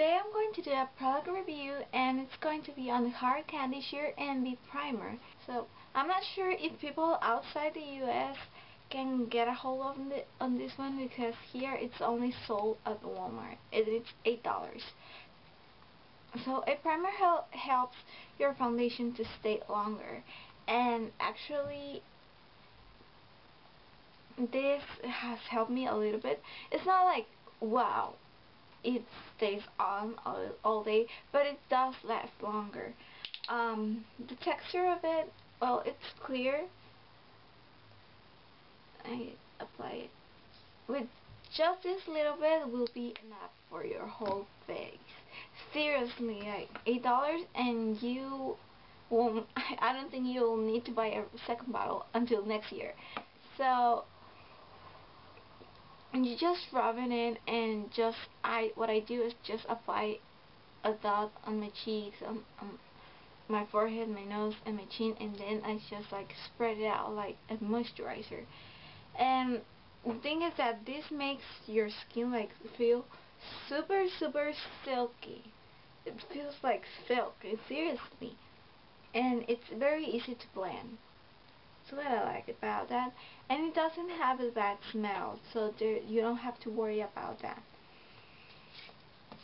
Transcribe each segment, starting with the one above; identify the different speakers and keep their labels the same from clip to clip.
Speaker 1: Today I'm going to do a product review and it's going to be on the Hard Candy Sheer and Envy Primer. So I'm not sure if people outside the US can get a hold of the, on this one because here it's only sold at Walmart and it's $8. So a primer hel helps your foundation to stay longer and actually this has helped me a little bit. It's not like wow it stays on all, all day but it does last longer. Um, the texture of it well it's clear. I apply it. With just this little bit will be enough for your whole face. Seriously like eight dollars and you won't I don't think you'll need to buy a second bottle until next year. So and you just rub it in and just I what I do is just apply a dot on my cheeks on, on my forehead my nose and my chin and then I just like spread it out like a moisturizer. And the thing is that this makes your skin like feel super super silky. It feels like silk seriously. And it's very easy to blend what I like about that. And it doesn't have a bad smell, so there, you don't have to worry about that.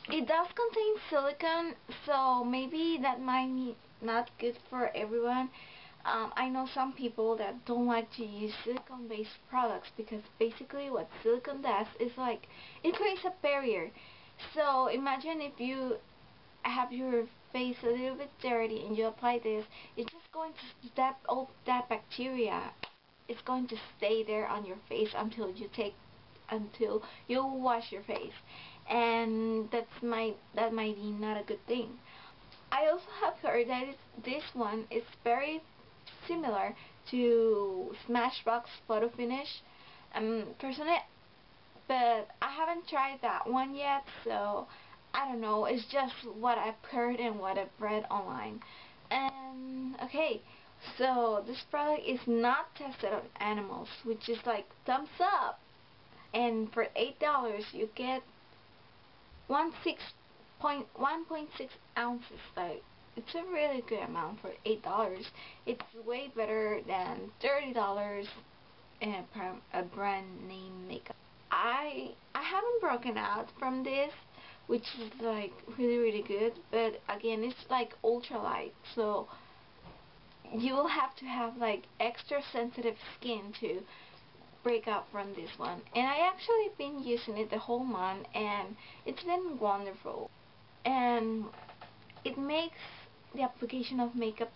Speaker 1: It does contain silicone, so maybe that might be not good for everyone. Um, I know some people that don't like to use silicone-based products because basically what silicone does is like, it creates a barrier. So imagine if you have your face a little bit dirty and you apply this, it's just going to that all that bacteria. Is going to stay there on your face until you take until you wash your face. And that's my that might be not a good thing. I also have heard that this one is very similar to Smashbox Photo Finish. Um, personally but I haven't tried that one yet so I don't know, it's just what I've heard and what I've read online. And, okay, so this product is not tested on animals, which is like thumbs up. And for $8, you get 1.6 ounces, like, it's a really good amount for $8. It's way better than $30 in a, a brand name makeup. I I haven't broken out from this which is like really really good but again it's like ultralight so you will have to have like extra sensitive skin to break out from this one. And I actually been using it the whole month and it's been wonderful. And it makes the application of makeup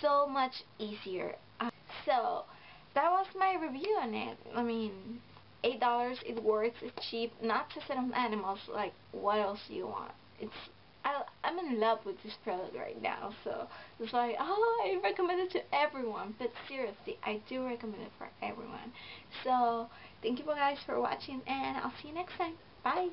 Speaker 1: so much easier. Uh, so that was my review on it. I mean eight dollars it works it's cheap. Not to sit on animals like what else do you want? It's I, I'm in love with this product right now so it's like oh I recommend it to everyone. But seriously I do recommend it for everyone. So thank you guys for watching and I'll see you next time. Bye